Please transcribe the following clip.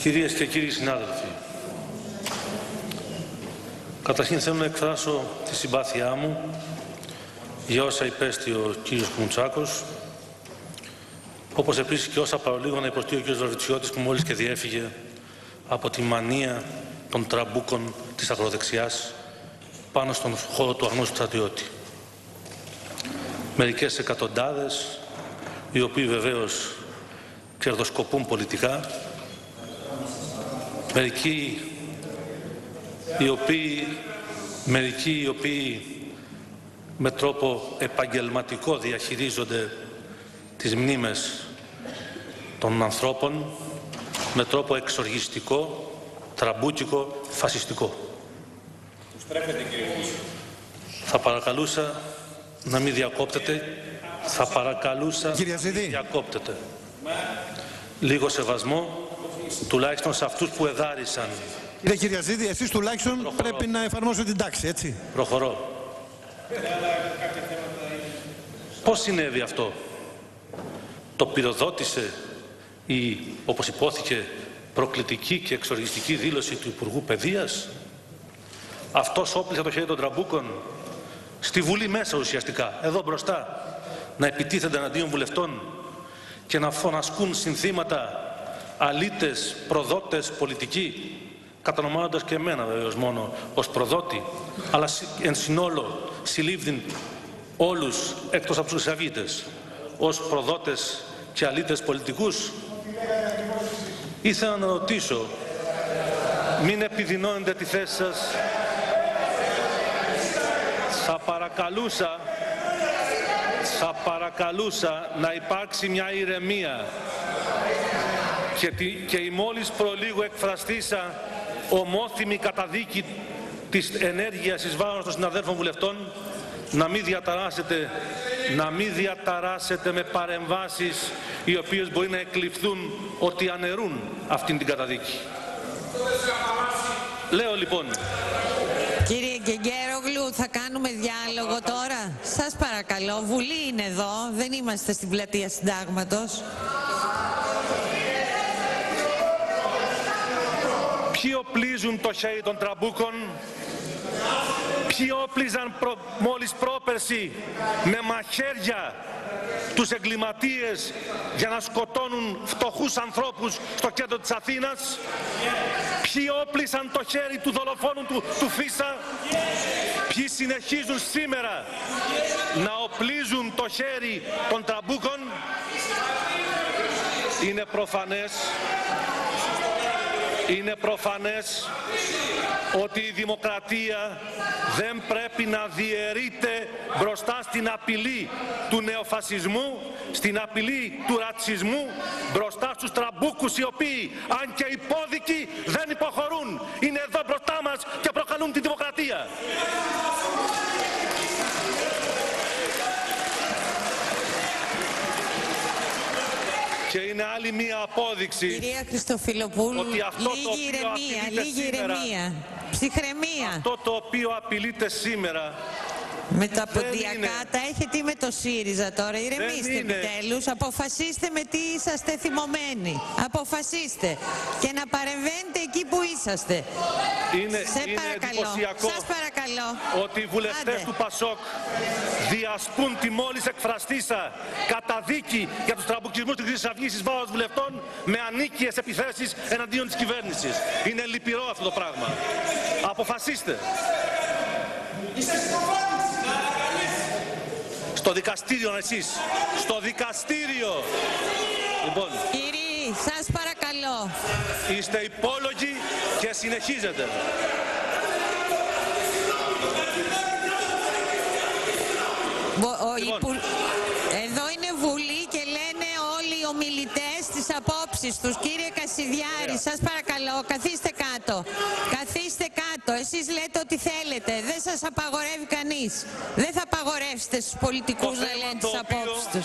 Κυρίες και κύριοι συνάδελφοι, καταρχήν θέλω να εκφράσω τη συμπάθειά μου για όσα υπέστη ο κύριος Κουμουτσάκος, όπως επίσης και όσα παρολίγο να υποστεί ο κύριος Βαρβιτσιώτης που μόλις και διέφυγε από τη μανία των τραμπούκων της ακροδεξιάς πάνω στον χώρο του αγνώστου στρατιώτη. Μερικές εκατοντάδες, οι οποίοι βεβαίως κερδοσκοπούν πολιτικά, μερικοί οι οποίοι, μερικοί οι οποίοι με τρόπο επαγγελματικό διαχειρίζονται τις μνήμες των ανθρώπων με τρόπο εξοργιστικό, τραμπούκικο, φασιστικό. Θα παρακαλούσα να μην διακόπτετε. Θα παρακαλούσα Κύριε να μην Ζήτη. διακόπτετε. Λίγο σεβασμό, τουλάχιστον σε αυτούς που εδάρισαν. Κύριε Κυριαζίδη, εσείς τουλάχιστον πρέπει να εφαρμόσετε την τάξη, έτσι. Προχωρώ. Πώς συνέβη αυτό; Το πυροδότησε η, όπως υπόθηκε, προκλητική και εξοργιστική δήλωση του Υπουργού Παιδείας; Αυτός όπλισε το χέρι των τραμπούκων στη Βουλή μέσα ουσιαστικά, εδώ μπροστά, να επιτίθενται εναντίον βουλευτών και να φωνασκούν συνθήματα αλήτες, προδότες, πολιτικοί, κατανομάζοντας και εμένα βεβαίως μόνο ως προδότη, αλλά συ- εν συνόλω συλλήβδην όλους εκτός από τους χρυσαυγίτες, ως προδότες και αλήτες πολιτικούς. Ήθελα να ρωτήσω, μην επιδεινώνετε τη θέση σας, θα παρακαλούσα θα παρακαλούσα να υπάρξει μια ηρεμία και, τη, και η μόλις προλίγου εκφραστήσα ομόθυμη καταδίκη της ενέργειας εις βάρος των συναδέλφων βουλευτών να μην διαταράσετε να μην διαταράσετε με παρεμβάσεις οι οποίες μπορεί να εκληφθούν ότι αναιρούν αυτήν την καταδίκη. Λέω λοιπόν, Κύριε Κεγκέρογλου, θα κάνουμε διάλογο τώρα. Σας παρακαλώ, Βουλή είναι εδώ, δεν είμαστε στην πλατεία Συντάγματος. Ποιοι οπλίζουν το χέρι των τραμπούκων, ποιοι όπλιζαν προ, μόλις πρόπερση με μαχαίρια τους εγκληματίες για να σκοτώνουν φτωχούς ανθρώπους στο κέντρο της Αθήνας, ποιοι όπλισαν το χέρι του δολοφόνου του, του Φίσα, ποιοι συνεχίζουν σήμερα να οπλίζουν το χέρι των τραμπούκων, είναι προφανές είναι προφανές ότι η δημοκρατία δεν πρέπει να διαιρείται μπροστά στην απειλή του νεοφασισμού, στην απειλή του ρατσισμού, μπροστά στους τραμπούκους οι οποίοι, αν και υπόδικοι, δεν υποχωρούν. Είναι εδώ μπροστά μας και προκαλούν τη δημοκρατία. Και είναι άλλη μία απόδειξη Κυρία Χριστοφιλοπούλου, Ότι αυτό το λίγη οποίο ηρεμία, απειλείται λίγη σήμερα- ηρεμία. Ψυχραιμία. αυτό το οποίο απειλείται σήμερα Με τα δεν ποντιακά είναι. τα έχετε ή με το ΣΥΡΙΖΑ τώρα. Ηρεμήστε είναι. επιτέλους. Αποφασίστε με τι είσαστε θυμωμένοι. Αποφασίστε. Και να παρεμβαίνετε εκεί που είσαστε. είναι, Σε είναι παρακαλώ. εντυπωσιακό Σας παρακαλώ. ότι οι βουλευτές Άντε. του Πασόκ διασπούν τη μόλις εκφραστήσα καταδίκη για τους τραμπουκισμούς της Χρυσής Αυγής εις βάρος βουλευτών με ανίκειες επιθέσεις εναντίον της κυβέρνησης. Είναι λυπηρό αυτό το πράγμα. Αποφασίστε. Στο δικαστήριο εσείς. Στο δικαστήριο. Λοιπόν, Κύριοι, σας παρακαλώ. είστε υπόλογοι και συνεχίζετε. Βο- ο Λοιπόν. Υπου- Εδώ είναι Βουλή και λένε όλοι οι ομιλητές τις απόψεις τους. Κύριε Κασιδιάρη, σας παρακαλώ, καθίστε κάτω. Καθίστε κάτω. Εσείς λέτε ό,τι θέλετε. Δεν σας απαγορεύει κανείς. Δεν θα απαγορεύσετε στους πολιτικούς Το να θέμα λένε το τις οποίο- απόψεις τους.